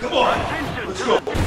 Come on. Let's go.